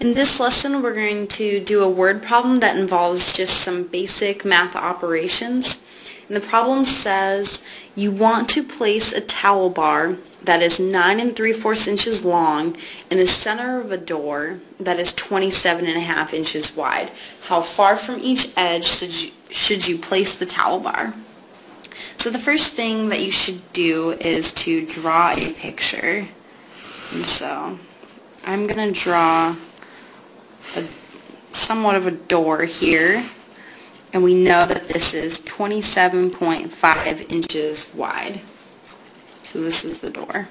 In this lesson we're going to do a word problem that involves just some basic math operations. And the problem says you want to place a towel bar that is 9 and 3 fourths inches long in the center of a door that is 27 and a half inches wide. How far from each edge should you, should you place the towel bar? So the first thing that you should do is to draw a picture. And so I'm going to draw a, somewhat of a door here. And we know that this is 27.5 inches wide. So this is the door.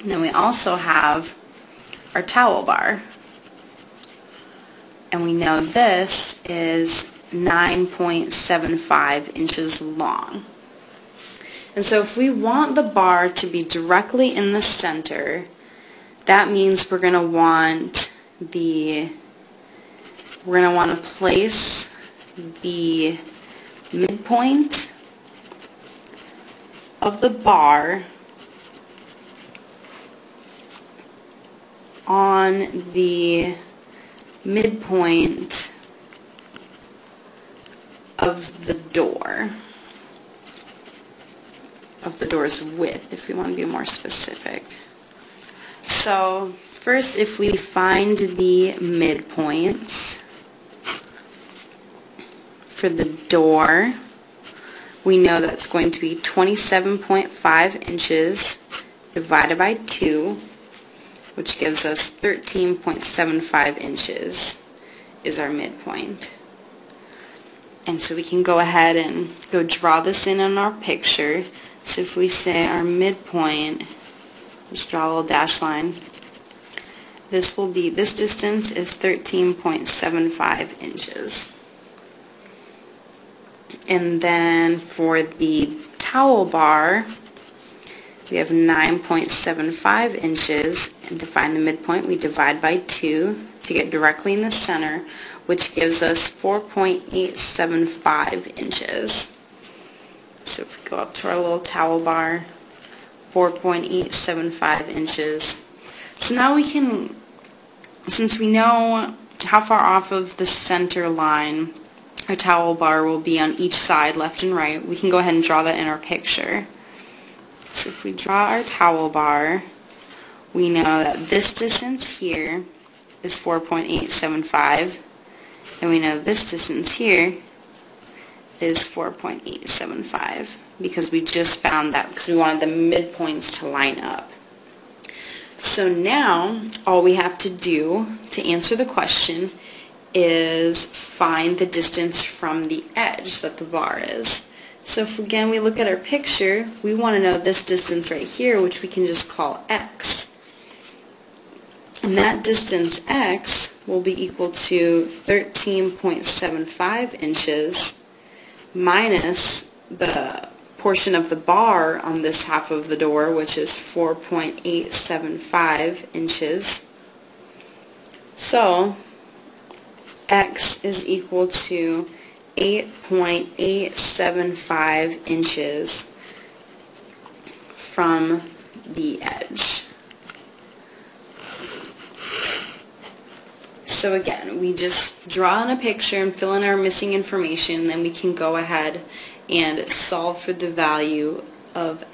And then we also have our towel bar. And we know this is 9.75 inches long. And so if we want the bar to be directly in the center, that means we're going to want the we're going to want to place the midpoint of the bar on the midpoint of the door of the door's width if we want to be more specific. So first if we find the midpoints for the door, we know that's going to be 27.5 inches divided by 2, which gives us 13.75 inches is our midpoint. And so we can go ahead and go draw this in on our picture. So if we say our midpoint, just draw a little dash line, this will be, this distance is 13.75 inches. And then for the towel bar, we have 9.75 inches. And to find the midpoint, we divide by 2 to get directly in the center, which gives us 4.875 inches. So if we go up to our little towel bar, 4.875 inches. So now we can, since we know how far off of the center line our towel bar will be on each side, left and right. We can go ahead and draw that in our picture. So if we draw our towel bar, we know that this distance here is 4.875, and we know this distance here is 4.875 because we just found that because we wanted the midpoints to line up. So now all we have to do to answer the question is find the distance from the edge that the bar is. So if again we look at our picture, we want to know this distance right here, which we can just call x. And that distance x will be equal to 13.75 inches minus the portion of the bar on this half of the door, which is 4.875 inches. So x is equal to 8.875 inches from the edge. So again, we just draw in a picture and fill in our missing information, then we can go ahead and solve for the value of